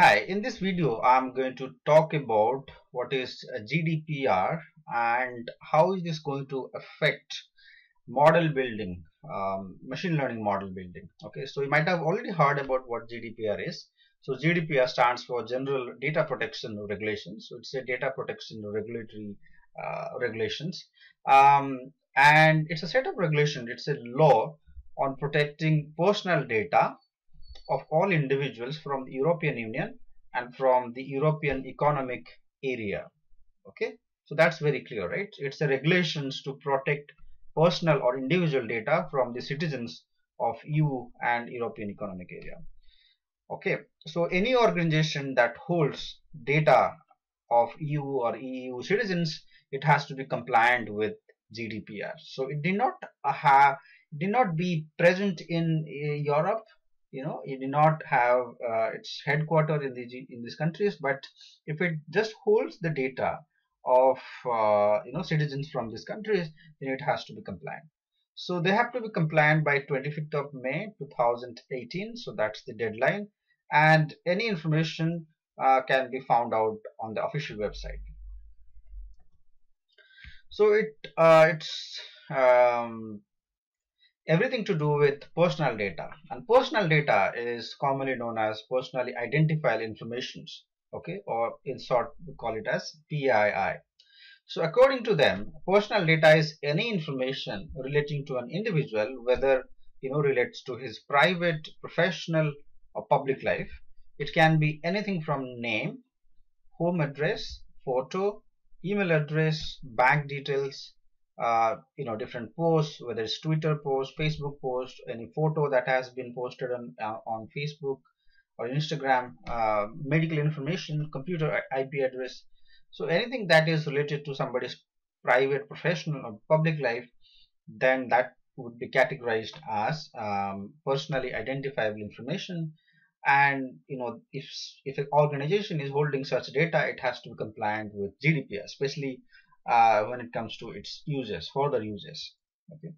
Hi, in this video I'm going to talk about what is GDPR and how is this going to affect model building, um, machine learning model building. Okay, so you might have already heard about what GDPR is. So GDPR stands for General Data Protection Regulations. So it's a data protection regulatory uh, regulations, um, and it's a set of regulations. It's a law on protecting personal data of all individuals from the European Union and from the European Economic Area. Okay, so that's very clear, right? It's the regulations to protect personal or individual data from the citizens of EU and European Economic Area. Okay, so any organization that holds data of EU or EU citizens, it has to be compliant with GDPR. So it did not have did not be present in uh, Europe you know it did not have uh, its headquarters in the in these countries but if it just holds the data of uh, you know citizens from these countries then it has to be compliant. So they have to be compliant by 25th of May 2018 so that's the deadline and any information uh, can be found out on the official website. So it uh, it's um, everything to do with personal data. And personal data is commonly known as personally identifiable informations okay? Or in short we call it as PII so according to them personal data is any information relating to an individual whether you know relates to his private professional or public life. It can be anything from name home address photo email address bank details uh, you know different posts whether it's twitter post facebook post any photo that has been posted on uh, on facebook or instagram uh, medical information computer ip address. So anything that is related to somebody's private professional or public life then that would be categorized as um, personally identifiable information. And you know if if an organization is holding such data it has to be compliant with gdpr especially uh, when it comes to its uses, further uses. Okay.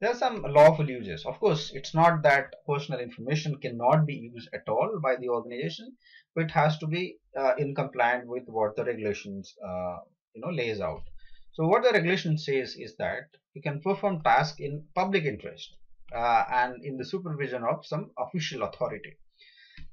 There are some lawful uses. Of course, it's not that personal information cannot be used at all by the organization, but it has to be uh, in compliant with what the regulations uh, you know lays out. So what the regulation says is that you can perform tasks in public interest uh, and in the supervision of some official authority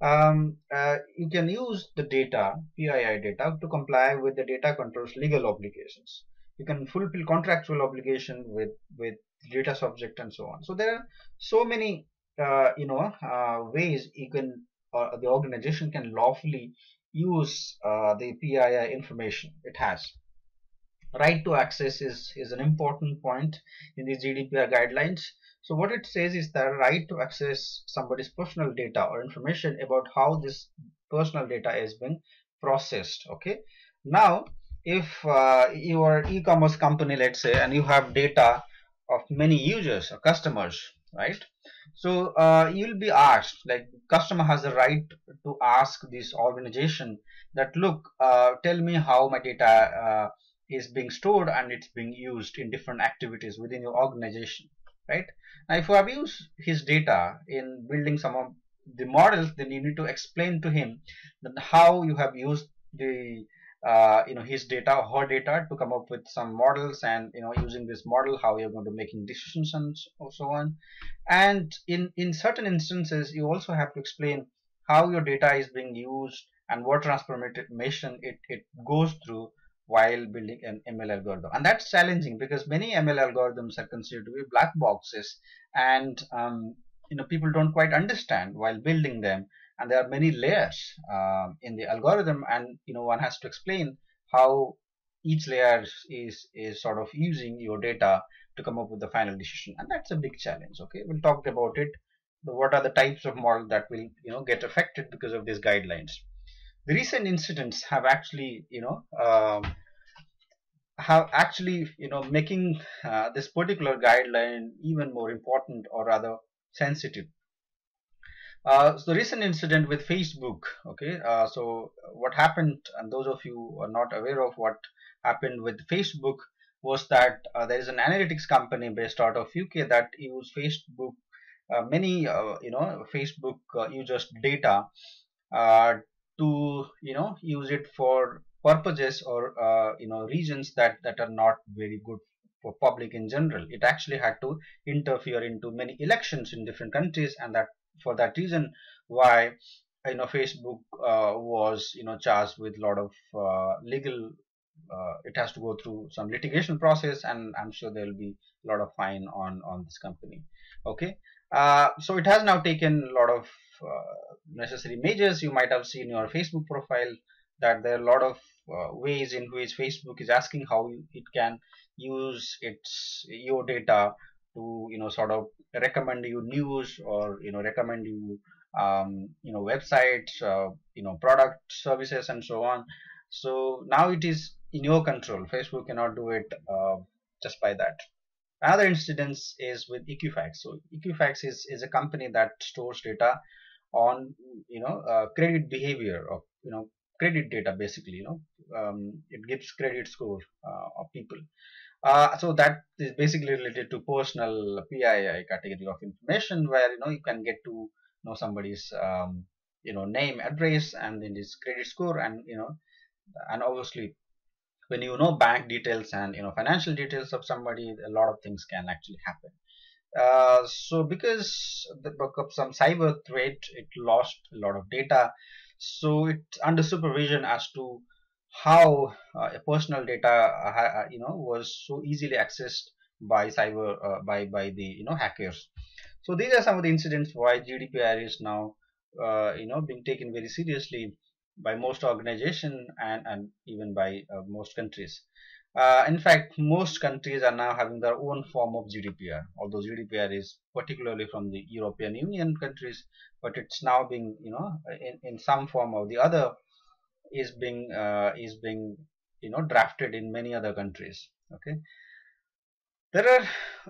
um, uh, you can use the data, PII data, to comply with the data control's legal obligations. You can fulfill contractual obligation with with data subject and so on. So there are so many uh, you know uh, ways you can or the organization can lawfully use uh, the PII information it has. Right to access is is an important point in the GDPR guidelines so what it says is the right to access somebody's personal data or information about how this personal data is being processed. Okay. Now, if uh, you are e-commerce company, let's say, and you have data of many users or customers, right? So uh, you'll be asked, like customer has the right to ask this organization that, look, uh, tell me how my data uh, is being stored and it's being used in different activities within your organization right? Now if you have used his data in building some of the models then you need to explain to him how you have used the uh, you know his data or her data to come up with some models and you know using this model how you're going to making decisions and so on. And in in certain instances you also have to explain how your data is being used and what transformation it, it goes through while building an ML algorithm. And that's challenging because many ML algorithms are considered to be black boxes and um, you know people don't quite understand while building them. And there are many layers uh, in the algorithm. And you know one has to explain how each layer is is sort of using your data to come up with the final decision. And that's a big challenge okay? We'll talk about it. What are the types of model that will you know get affected because of these guidelines recent incidents have actually you know um, have actually you know making uh, this particular guideline even more important or rather sensitive. Uh, so the recent incident with Facebook okay uh, so what happened and those of you are not aware of what happened with Facebook was that uh, there is an analytics company based out of UK that use Facebook uh, many uh, you know Facebook users data to you know use it for purposes or uh, you know regions that that are not very good for public in general. It actually had to interfere into many elections in different countries and that for that reason why you know facebook uh, was you know charged with a lot of uh, legal uh, it has to go through some litigation process and i'm sure there will be a lot of fine on on this company. Okay? Uh, so it has now taken a lot of necessary measures you might have seen your facebook profile that there are a lot of uh, ways in which facebook is asking how it can use its your data to you know sort of recommend you news or you know recommend you um, you know websites uh, you know product services and so on. So now it is in your control. Facebook cannot do it uh, just by that. Another incidence is with equifax. So equifax is is a company that stores data on you know uh, credit behavior of you know credit data basically you know um, it gives credit score uh, of people. Uh, so that is basically related to personal PII category of information where you know you can get to know somebody's um, you know name address and then his credit score and you know and obviously when you know bank details and you know financial details of somebody a lot of things can actually happen uh, so because the, of some cyber threat it lost a lot of data. So it's under supervision as to how uh, personal data uh, uh, you know was so easily accessed by cyber uh, by by the you know hackers. So these are some of the incidents why GDPR is now you know being taken very seriously by most organization and and even by most countries in fact most countries are now having their own form of GDPR although GDPR is particularly from the European Union countries but it's now being you know in, in some form or the other is being uh, is being you know drafted in many other countries okay? There are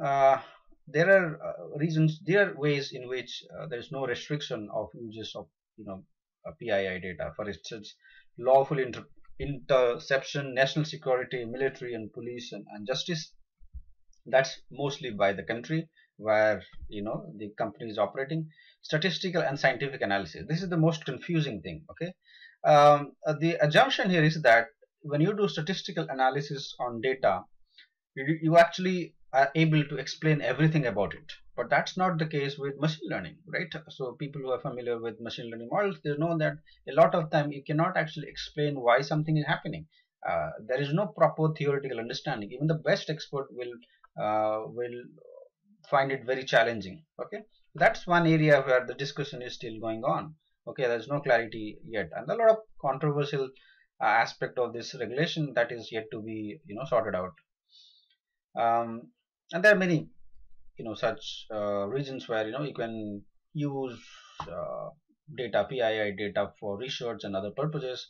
uh, there are uh, reasons there are ways in which uh, there is no restriction of uses of you know PII data. For instance lawful inter interception national security military and police and, and justice. That's mostly by the country where you know the company is operating. Statistical and scientific analysis. This is the most confusing thing okay? Um, the assumption here is that when you do statistical analysis on data, you, you actually are able to explain everything about it. But that's not the case with machine learning, right? So people who are familiar with machine learning models, they know that a lot of time you cannot actually explain why something is happening. Uh, there is no proper theoretical understanding. Even the best expert will uh, will find it very challenging. Okay, that's one area where the discussion is still going on okay there's no clarity yet and a lot of controversial uh, aspect of this regulation that is yet to be you know sorted out um, and there are many you know such uh, regions where you know you can use uh, data PII data for research and other purposes.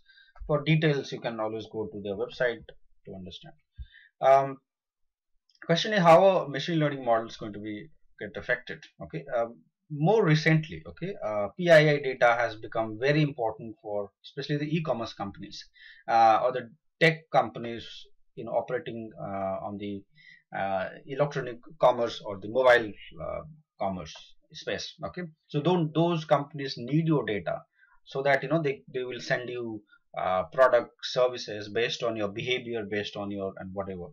For details you can always go to their website to understand. Um, question is how a machine learning model is going to be get affected? Okay um, more recently okay uh, PII data has become very important for especially the e-commerce companies uh, or the tech companies you know operating uh, on the electronic commerce or the mobile uh, commerce space okay? So don't those companies need your data so that you know they, they will send you uh, product services based on your behavior based on your and whatever.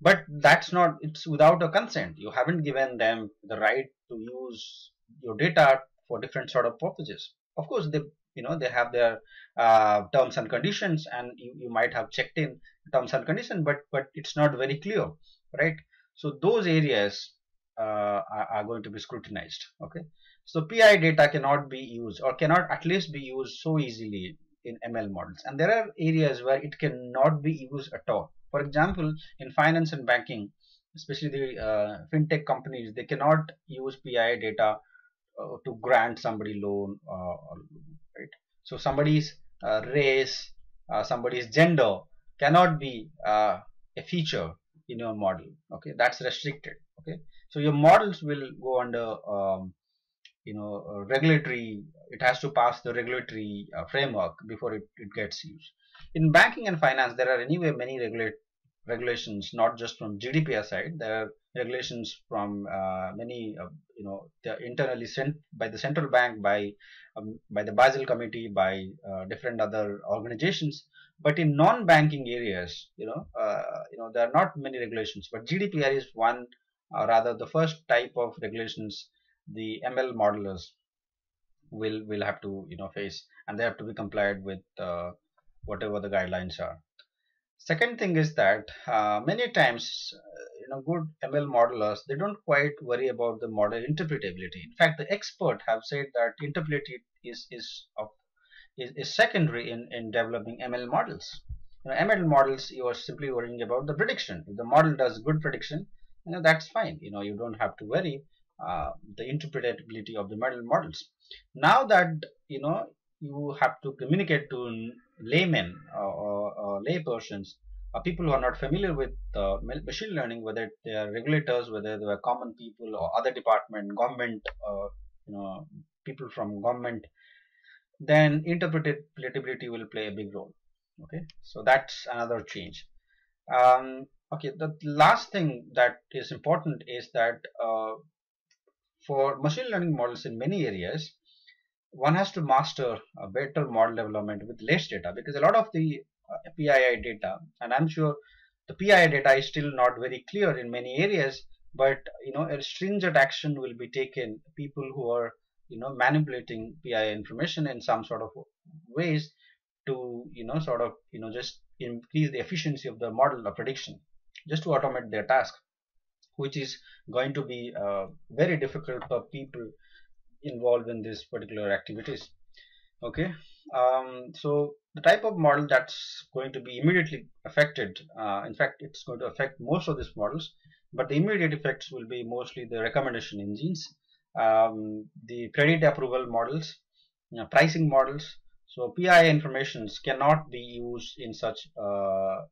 But that's not it's without a consent. You haven't given them the right to use your data for different sort of purposes. Of course they you know they have their uh, terms and conditions and you, you might have checked in terms and conditions but but it's not very clear right? So those areas uh, are, are, going to be scrutinized okay? So pi data cannot be used or cannot at least be used so easily in ml models. And there are areas where it cannot be used at all. For example in finance and banking especially the uh, fintech companies they cannot use pi data uh, to grant somebody loan uh, right? So somebody's uh, race somebody's gender cannot be a feature in your model okay? That's restricted okay? So your models will go under um, you know regulatory it has to pass the regulatory uh, framework before it, it gets used. In banking and finance there are anyway many regulate regulations not just from GDPR side there are regulations from uh, many uh, you know they're internally sent by the central bank by um, by the Basel committee by uh, different other organizations. But in non-banking areas you know uh, you know there are not many regulations. But GDPR is one or rather the first type of regulations the ML modelers will will have to you know face. And they have to be complied with uh, whatever the guidelines are second thing is that uh, many times uh, you know good ml modelers they don't quite worry about the model interpretability. In fact the expert have said that interpretability is is of is, is secondary in in developing ml models. You know ml models you are simply worrying about the prediction. If the model does good prediction you know that's fine. You know you don't have to worry uh, the interpretability of the model models. Now that you know you have to communicate to laymen or, or, or lay persons or people who are not familiar with uh, machine learning whether they are regulators whether they are common people or other department government you know people from government then interpretability will play a big role. Okay? So that's another change. Um, okay the last thing that is important is that uh, for machine learning models in many areas one has to master a better model development with less data because a lot of the uh, PII data and I'm sure the PII data is still not very clear in many areas but you know a stringent action will be taken. People who are you know manipulating PII information in some sort of ways to you know sort of you know just increase the efficiency of the model of prediction just to automate their task which is going to be uh, very difficult for people involved in these particular activities. Okay? Um, so the type of model that's going to be immediately affected uh, in fact it's going to affect most of these models but the immediate effects will be mostly the recommendation engines um, the credit approval models you know, pricing models. So PI informations cannot be used in such uh,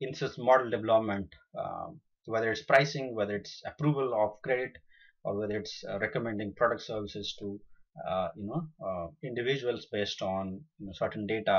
in such model development um, whether it's pricing whether it's approval of credit or whether it's uh, recommending product services to uh, you know uh, individuals based on you know, certain data